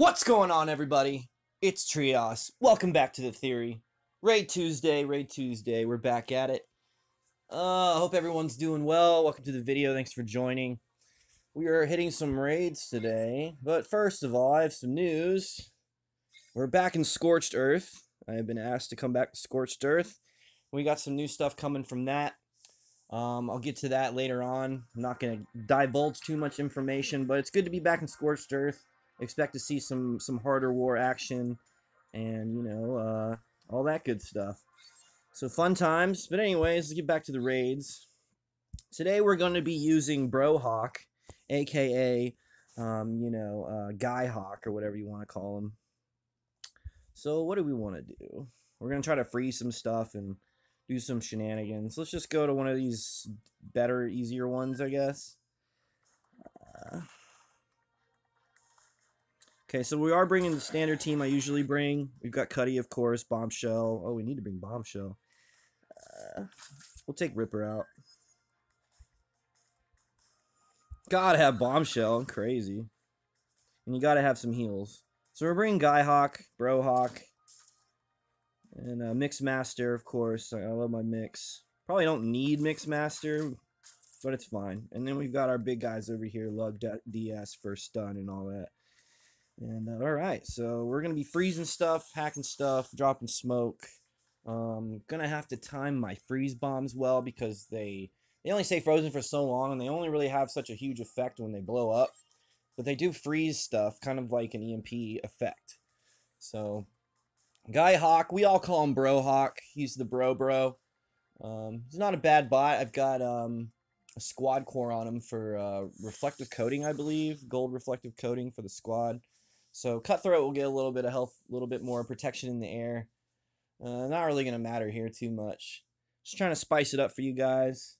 What's going on, everybody? It's Trioss. Welcome back to the Theory. Raid Tuesday, Raid Tuesday. We're back at it. Uh, I hope everyone's doing well. Welcome to the video. Thanks for joining. We are hitting some raids today, but first of all, I have some news. We're back in Scorched Earth. I have been asked to come back to Scorched Earth. We got some new stuff coming from that. Um, I'll get to that later on. I'm not going to divulge too much information, but it's good to be back in Scorched Earth. Expect to see some some harder war action, and you know uh, all that good stuff. So fun times. But anyways, let's get back to the raids. Today we're going to be using Brohawk, aka um, you know uh, Guyhawk or whatever you want to call him. So what do we want to do? We're going to try to freeze some stuff and do some shenanigans. Let's just go to one of these better, easier ones, I guess. Uh, okay, so we are bringing the standard team I usually bring. We've got Cuddy, of course, Bombshell. Oh, we need to bring Bombshell. Uh, we'll take Ripper out. Gotta have Bombshell. Crazy. And you gotta have some heals. So we're bringing Hawk, Brohawk, and uh, Mix Master, of course. I, I love my Mix. Probably don't need Mix Master, but it's fine. And then we've got our big guys over here, Lug DS for stun and all that. And uh, all right, so we're gonna be freezing stuff, hacking stuff, dropping smoke. Um, gonna have to time my freeze bombs well because they they only stay frozen for so long, and they only really have such a huge effect when they blow up. But they do freeze stuff, kind of like an EMP effect. So Guyhawk, we all call him Brohawk. He's the bro bro. Um, he's not a bad bot. I've got um, a squad core on him for uh, reflective coating, I believe. Gold reflective coating for the squad. So Cutthroat will get a little bit of health, a little bit more protection in the air. Uh, not really going to matter here too much. Just trying to spice it up for you guys.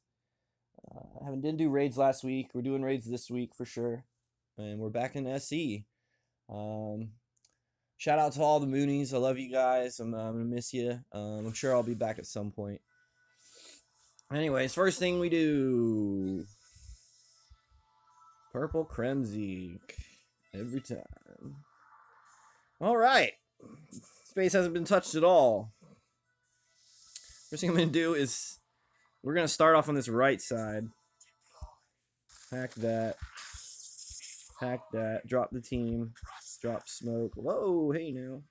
Uh, I haven't didn't do raids last week. We're doing raids this week for sure. And we're back in SE. Um, shout out to all the Moonies. I love you guys. I'm, I'm gonna miss you. Um, I'm sure I'll be back at some point. Anyways, first thing we do. Purple Kremzeek. Every time. Alright. Space hasn't been touched at all. First thing I'm going to do is we're going to start off on this right side. Hack that. Hack that. Drop the team. Drop smoke. Whoa, hey now.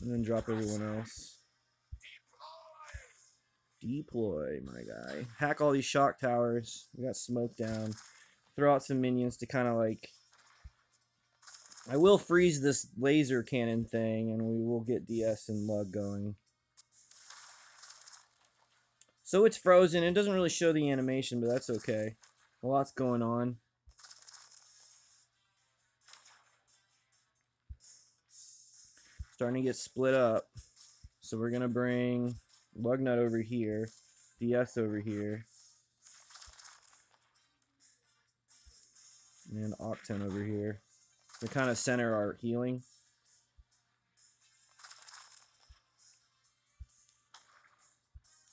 And then drop everyone else. Deploy, my guy. Hack all these shock towers. We got smoke down. Throw out some minions to kind of like... I will freeze this laser cannon thing, and we will get DS and Lug going. So it's frozen. It doesn't really show the animation, but that's okay. A lot's going on. Starting to get split up. So we're going to bring Lugnut over here, DS over here, and Octone over here. To kind of center our healing.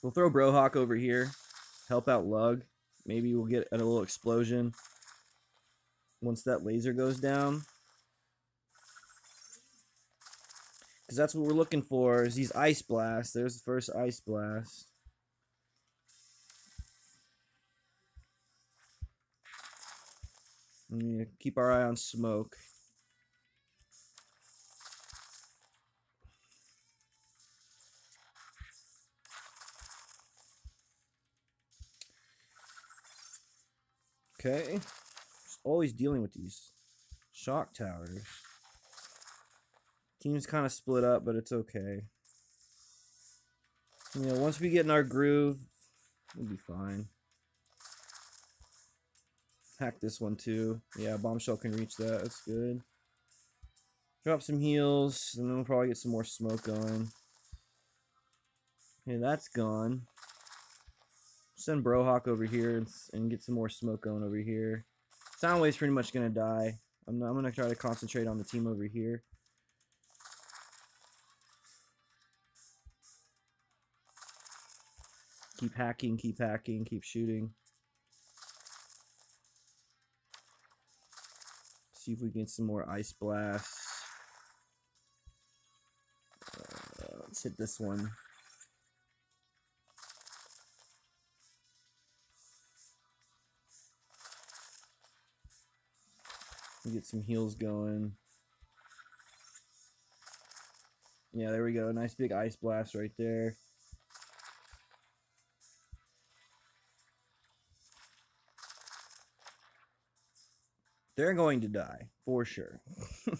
We'll throw Brohawk over here. Help out Lug. Maybe we'll get a little explosion once that laser goes down. Because that's what we're looking for, is these Ice Blasts. There's the first Ice Blast. keep our eye on smoke. Okay. Just always dealing with these shock towers. Team's kind of split up, but it's okay. You know, once we get in our groove, we'll be fine. Hack this one too. Yeah, Bombshell can reach that. That's good. Drop some heals, and then we'll probably get some more smoke going. Okay, that's gone. Send Brohawk over here and, and get some more smoke going over here. Soundwave's pretty much going to die. I'm, I'm going to try to concentrate on the team over here. Keep hacking, keep hacking, keep shooting. See if we can get some more ice blasts. Uh, let's hit this one. Get some heals going. Yeah, there we go. Nice big ice blast right there. They're going to die, for sure.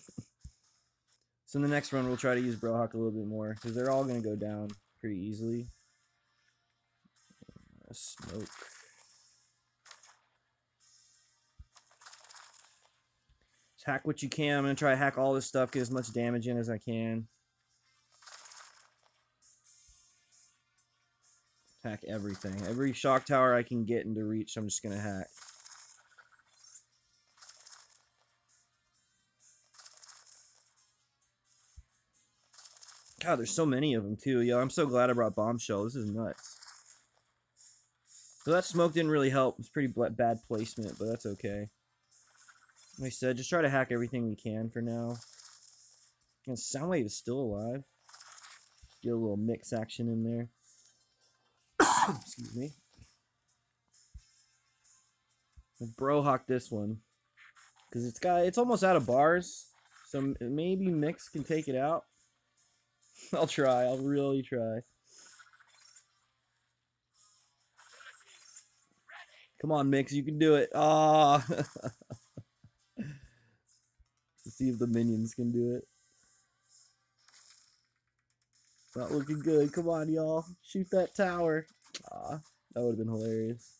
so in the next run, we'll try to use Brohawk a little bit more, because they're all going to go down pretty easily. Smoke. Hack what you can. I'm going to try to hack all this stuff, get as much damage in as I can. Hack everything. Every shock tower I can get into reach, I'm just going to hack. God, there's so many of them too. Yo, I'm so glad I brought Bombshell. This is nuts. So that smoke didn't really help. It's pretty bad placement, but that's okay. Like I said, just try to hack everything we can for now. And Soundwave is still alive. Get a little mix action in there. Excuse me. Bro Brohawk this one. Because it's got it's almost out of bars. So maybe Mix can take it out. I'll try. I'll really try. Come on, Mix. You can do it. Ah. Let's see if the minions can do it. Not looking good. Come on, y'all. Shoot that tower. Ah, that would have been hilarious.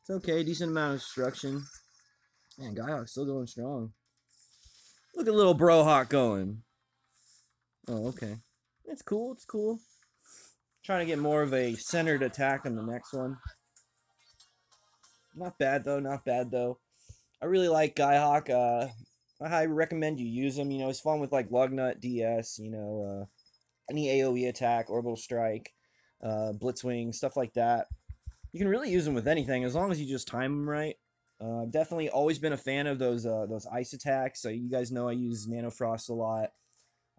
It's okay. Decent amount of destruction. Man, Guyhawk's still going strong. Look at little Brohawk going. Oh, okay. It's cool. It's cool. Trying to get more of a centered attack on the next one. Not bad though. Not bad though. I really like Guyhawk. Uh, I highly recommend you use him. You know, it's fun with like Lugnut, DS. You know, uh, any AOE attack, Orbital Strike, uh, Blitzwing, stuff like that. You can really use them with anything as long as you just time them right. Uh, definitely always been a fan of those uh, those ice attacks. So you guys know I use Nano Frost a lot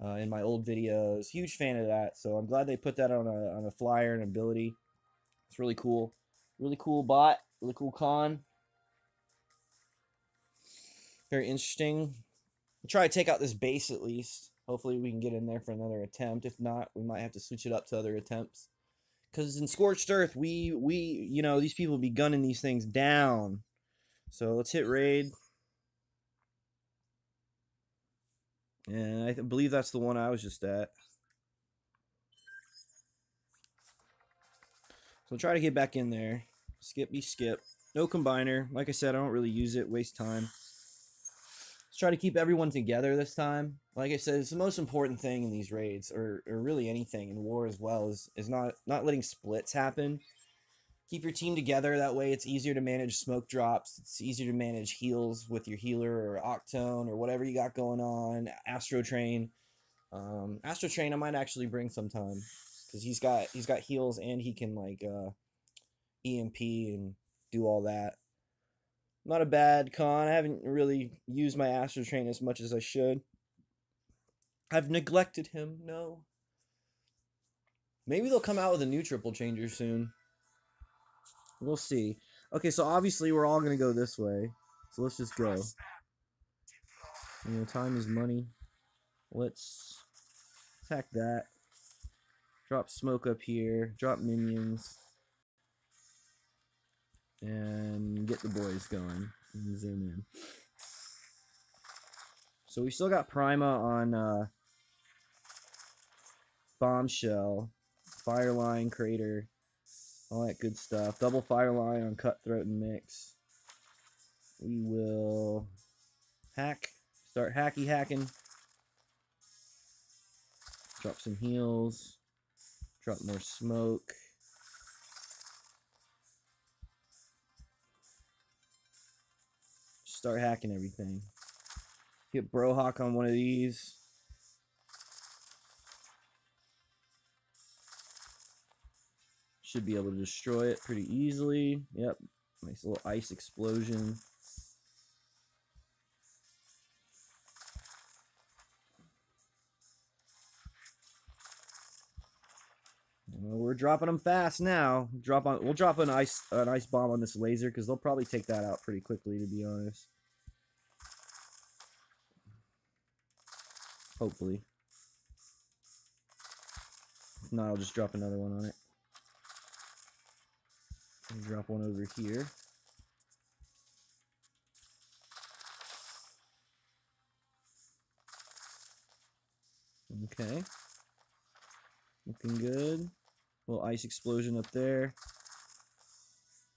uh, in my old videos. Huge fan of that. So I'm glad they put that on a, on a flyer and ability. It's really cool. Really cool bot. Really cool con. Very interesting. I'll try to take out this base at least. Hopefully we can get in there for another attempt. If not, we might have to switch it up to other attempts. Because in Scorched Earth, we, we, you know, these people be gunning these things down. So let's hit raid. And I believe that's the one I was just at. So I'll try to get back in there. Skip be skip. No combiner. Like I said, I don't really use it. Waste time. Let's try to keep everyone together this time. Like I said, it's the most important thing in these raids, or, or really anything in war as well, is, is not, not letting splits happen keep your team together. That way, it's easier to manage smoke drops. It's easier to manage heals with your healer or Octone or whatever you got going on. Astrotrain, um, Astrotrain, I might actually bring sometime because he's got he's got heals and he can like uh, EMP and do all that. Not a bad con. I haven't really used my Astrotrain as much as I should. I've neglected him. No. Maybe they'll come out with a new triple changer soon. We'll see. Okay, so obviously we're all to go this way. So let's just go. You know, time is money. Let's attack that. Drop smoke up here. Drop minions. And get the boys going. And zoom in. So we still got Prima on uh, Bombshell. Fireline Crater all that good stuff. Double fire line on cutthroat and mix. We will hack, start hacky hacking. Drop some heals. Drop more smoke. start hacking everything. Get Brohawk on one of these. Should be able to destroy it pretty easily. Yep, nice little ice explosion. we're dropping them fast now. Drop on. We'll drop an ice an ice bomb on this laser because they'll probably take that out pretty quickly. To be honest. Hopefully. If not, I'll just drop another one on it. Drop one over here. Okay. Looking good. Little ice explosion up there.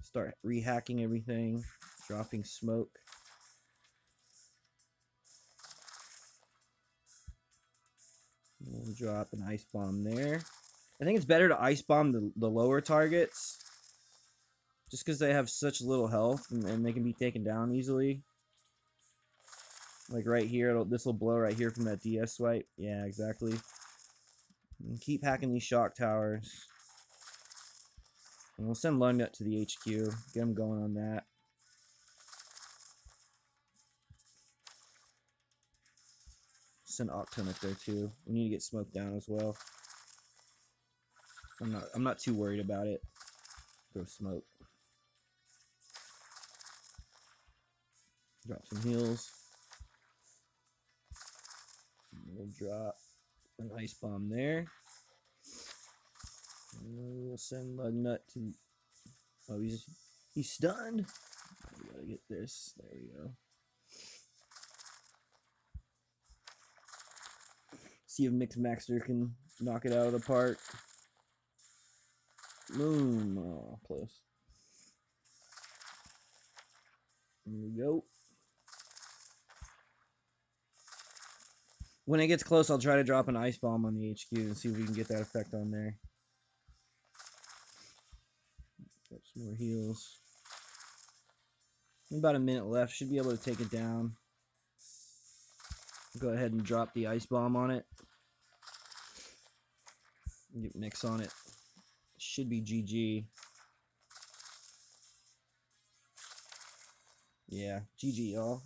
Start rehacking everything. Dropping smoke. We'll drop an ice bomb there. I think it's better to ice bomb the, the lower targets. Just because they have such little health and, and they can be taken down easily. Like right here, this will blow right here from that DS swipe. Yeah, exactly. And keep hacking these shock towers. And we'll send Lugnut to the HQ. Get him going on that. Send Octone there too. We need to get smoked down as well. I'm not I'm not too worried about it. Go smoke. Drop some heals. We'll drop an ice bomb there. And we'll send Nut to. Oh, he's he's stunned. We gotta get this. There we go. See if Mix Master can knock it out of the park. Moon. Oh, close. Here we go. When it gets close, I'll try to drop an ice bomb on the HQ and see if we can get that effect on there. Got some more heals. About a minute left. Should be able to take it down. Go ahead and drop the ice bomb on it. Get mix on it. Should be GG. Yeah, GG, y'all.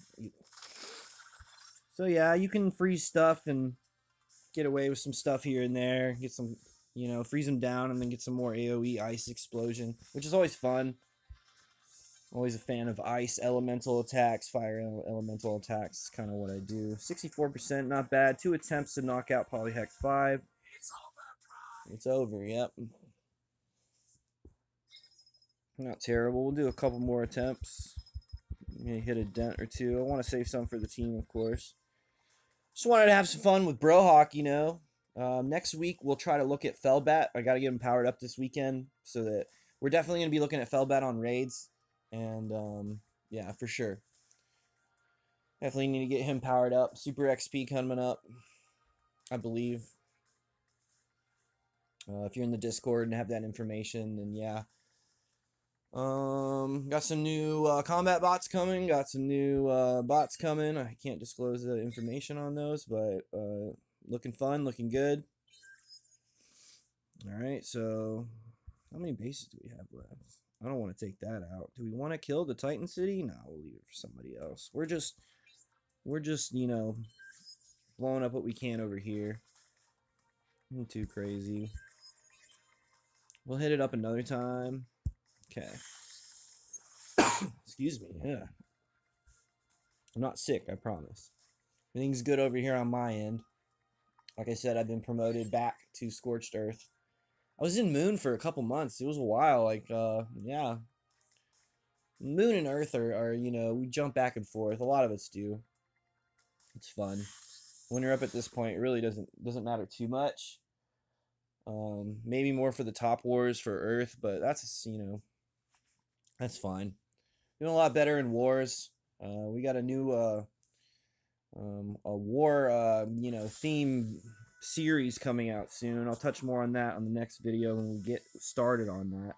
So yeah, you can freeze stuff and get away with some stuff here and there. Get some, you know, freeze them down and then get some more AoE ice explosion, which is always fun. Always a fan of ice elemental attacks, fire elemental attacks. Kind of what I do. 64%, not bad. Two attempts to knock out Polyhex 5. It's over, yep. Not terrible. We'll do a couple more attempts. Maybe hit a dent or two. I want to save some for the team, of course just wanted to have some fun with Brohawk, you know. Um, next week we'll try to look at Felbat. I got to get him powered up this weekend so that we're definitely going to be looking at Felbat on raids, and um, yeah, for sure. Definitely need to get him powered up. Super XP coming up, I believe. Uh, if you're in the Discord and have that information, then yeah, um, got some new uh, combat bots coming. Got some new uh, bots coming. I can't disclose the information on those, but uh, looking fun, looking good. All right, so how many bases do we have left? I don't want to take that out. Do we want to kill the Titan City? No, we'll leave it for somebody else. We're just, we're just, you know, blowing up what we can over here. Nothing too crazy. We'll hit it up another time. Okay. Excuse me. Yeah. I'm not sick, I promise. Everything's good over here on my end. Like I said, I've been promoted back to Scorched Earth. I was in Moon for a couple months. It was a while. Like, uh, yeah. Moon and Earth are, are, you know, we jump back and forth. A lot of us do. It's fun. When you're up at this point, it really doesn't doesn't matter too much. Um, maybe more for the top wars for Earth, but that's you know that's fine. Doing a lot better in wars. Uh, we got a new uh, um, a war uh, you know theme series coming out soon. I'll touch more on that on the next video when we get started on that.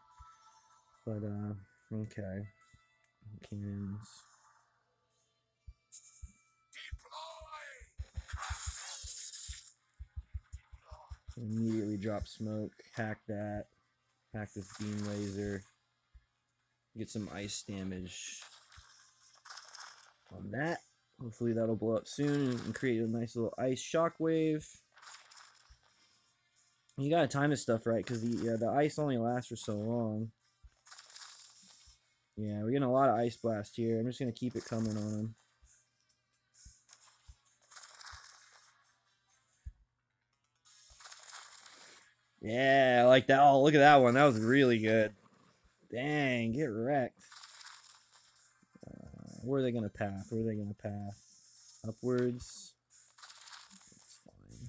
But uh, okay, cannons. Immediately drop smoke, hack that, hack this beam laser. Get some ice damage on that. Hopefully that'll blow up soon and create a nice little ice shockwave. You gotta time this stuff right, because the yeah, the ice only lasts for so long. Yeah, we're getting a lot of ice blast here. I'm just gonna keep it coming on him. Yeah, I like that. Oh, look at that one. That was really good. Dang, get wrecked. Uh, where are they gonna path? Where are they gonna path? Upwards. That's fine.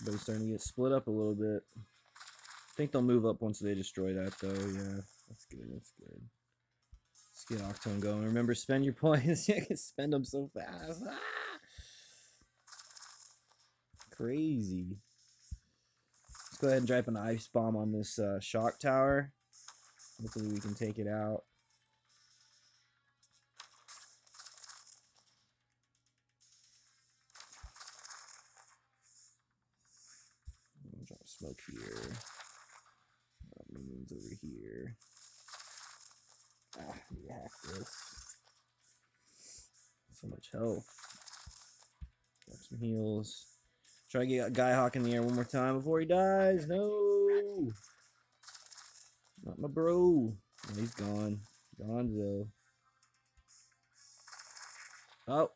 Everybody's starting to get split up a little bit. Think they'll move up once they destroy that, though. Yeah, that's good. That's good. Let's get Octone going. Remember, spend your points. you can spend them so fast. Ah! Crazy. Let's go ahead and drop an ice bomb on this uh, shock tower. Hopefully, we can take it out. Drop smoke here. Minions over here. Ah, you hack this. So much health. Got some heals. Try to get Guyhawk in the air one more time before he dies. No! Not my bro. Oh, he's gone. Gonzo. Oh.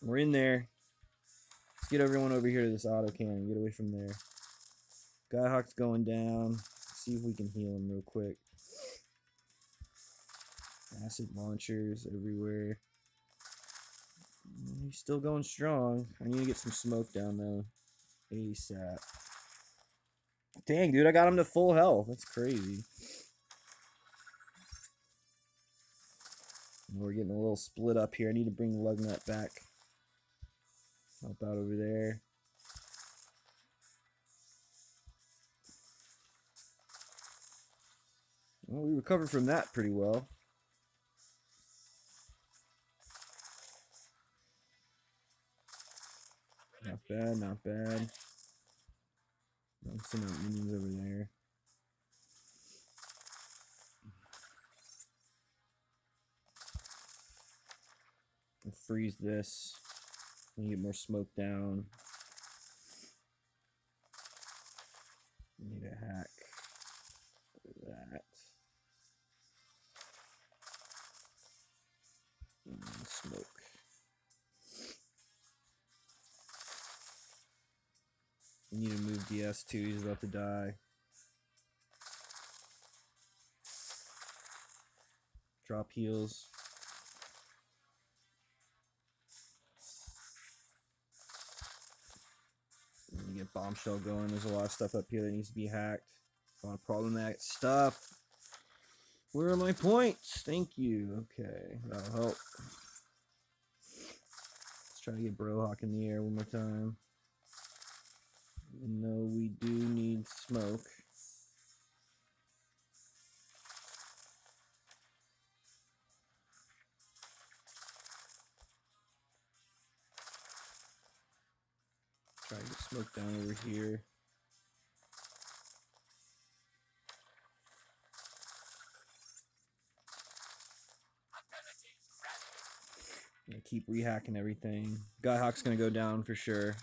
We're in there. Let's get everyone over here to this auto cannon. Get away from there. Guyhawk's going down. See if we can heal him real quick. Acid launchers everywhere. Mm, He's still going strong. I need to get some smoke down though. ASAP. Dang, dude, I got him to full health. That's crazy. We're getting a little split up here. I need to bring Lugnut back. Help out over there. Well, we recovered from that pretty well. Not bad, not bad. I'm sending out minions over there. And freeze this. And get more smoke down. PS2. He's about to die. Drop heals. You get bombshell going. There's a lot of stuff up here that needs to be hacked. A lot of problematic stuff. Where are my points? Thank you. Okay, that'll help. Let's try to get Brohawk in the air one more time. Though we do need smoke. Try to smoke down over here. Keep rehacking everything. Guyhawk's gonna go down for sure.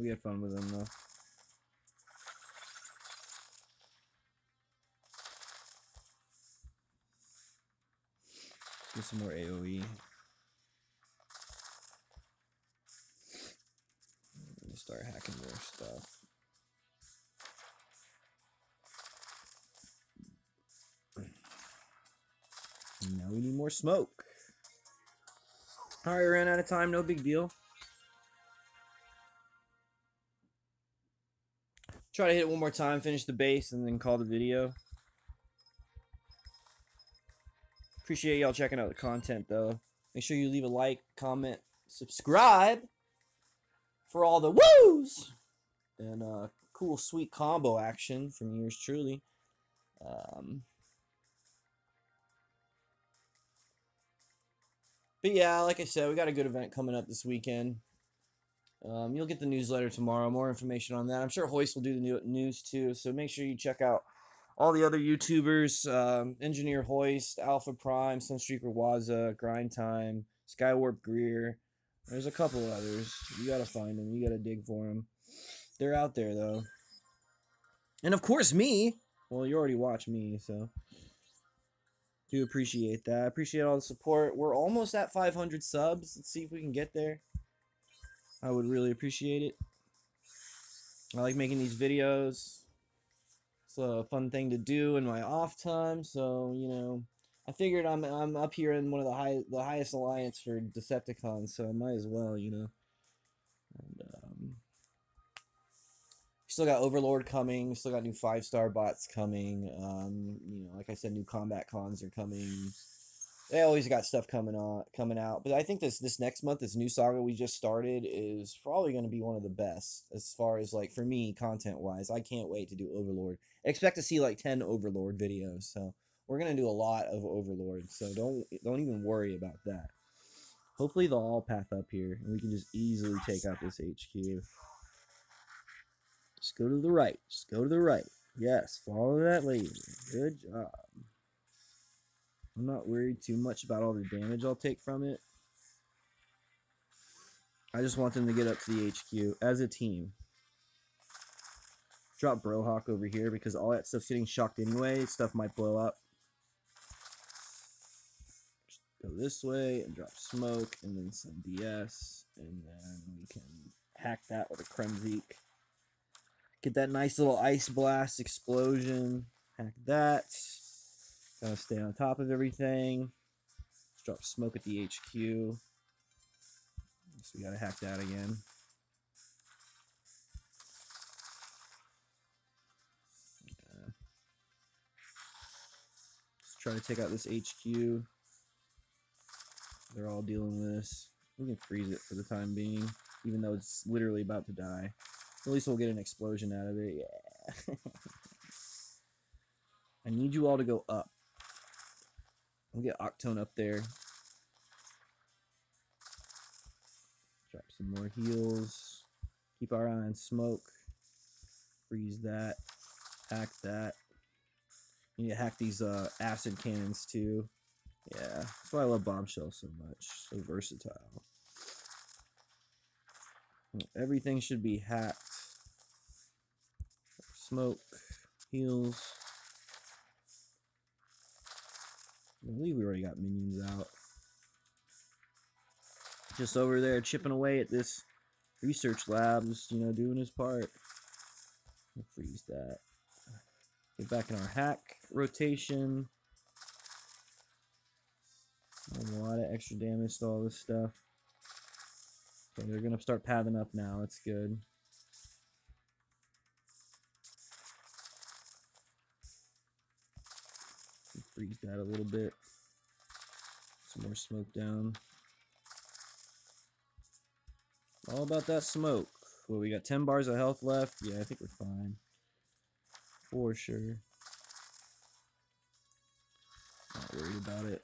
We had fun with him though. Get some more AoE. Start hacking more stuff. Now we need more smoke. Alright, ran out of time, no big deal. Try to hit it one more time, finish the base, and then call the video. Appreciate y'all checking out the content, though. Make sure you leave a like, comment, subscribe for all the woos and uh, cool, sweet combo action from yours truly. Um, but yeah, like I said, we got a good event coming up this weekend. Um, you'll get the newsletter tomorrow. More information on that. I'm sure Hoist will do the new- news too. So make sure you check out all the other YouTubers: um, Engineer Hoist, Alpha Prime, Sunstreaker Waza, Grind Time, Skywarp Greer. There's a couple others. You gotta find them. You gotta dig for them. They're out there though. And of course, me. Well, you already watched me, so do appreciate that. I appreciate all the support. We're almost at 500 subs. Let's see if we can get there. I would really appreciate it. I like making these videos. It's a fun thing to do in my off time, so you know, I figured I'm I'm up here in one of the high the highest alliance for Decepticons, so I might as well, you know. And um, still got Overlord coming. Still got new five star bots coming. Um, you know, like I said, new combat cons are coming. They always got stuff coming on, coming out. But I think this this next month, this new saga we just started, is probably going to be one of the best as far as like for me content wise. I can't wait to do Overlord. Expect to see like ten Overlord videos. So we're gonna do a lot of Overlord. So don't don't even worry about that. Hopefully they'll all path up here, and we can just easily take out this HQ. Just go to the right. Just go to the right. Yes, follow that laser. Good job. I'm not worried too much about all the damage I'll take from it. I just want them to get up to the HQ as a team. Drop Brohawk over here because all that stuff's getting shocked anyway. Stuff might blow up. Just go this way and drop smoke and then some DS. And then we can hack that with a Kremzeek. Get that nice little ice blast explosion. Hack that. Gotta stay on top of everything. Let's drop smoke at the HQ. So we gotta hack that again. Yeah. Try to take out this HQ. They're all dealing with this. We can freeze it for the time being, even though it's literally about to die. At least we'll get an explosion out of it. Yeah. I need you all to go up. We'll get Octone up there. Drop some more heals. Keep our eye on smoke. Freeze that. Hack that. You need to hack these uh, acid cannons too. Yeah, that's why I love Bombshell so much. So versatile. Everything should be hacked. Smoke, heals. I believe we already got minions out. Just over there chipping away at this research lab, just, you know, doing his part. We'll freeze that. Get back in our hack rotation. A lot of extra damage to all this stuff. Okay, they're gonna start pathing up now. That's good. Freeze that a little bit. Some more smoke down. All about that smoke. Well, we got 10 bars of health left. Yeah, I think we're fine. For sure. Not worried about it.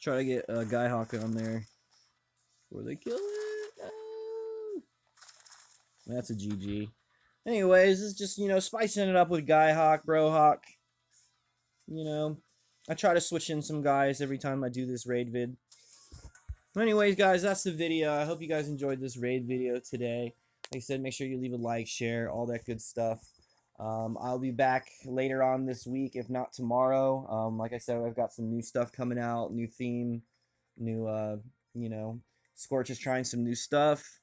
Try to get a uh, Guyhawk on there. Before they kill it. That's a GG. Anyways, it's just, you know, spicing it up with Guyhawk, Bro Hawk. You know, I try to switch in some guys every time I do this raid vid. Anyways, guys, that's the video. I hope you guys enjoyed this raid video today. Like I said, make sure you leave a like, share, all that good stuff. Um, I'll be back later on this week, if not tomorrow. Um, like I said, I've got some new stuff coming out, new theme, new, uh, you know, Scorch is trying some new stuff.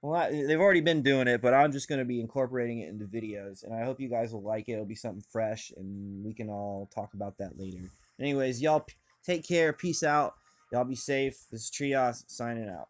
Well, I, they've already been doing it, but I'm just going to be incorporating it into videos, and I hope you guys will like it. It'll be something fresh, and we can all talk about that later. Anyways, y'all take care. Peace out. Y'all be safe. This is Trioss signing out.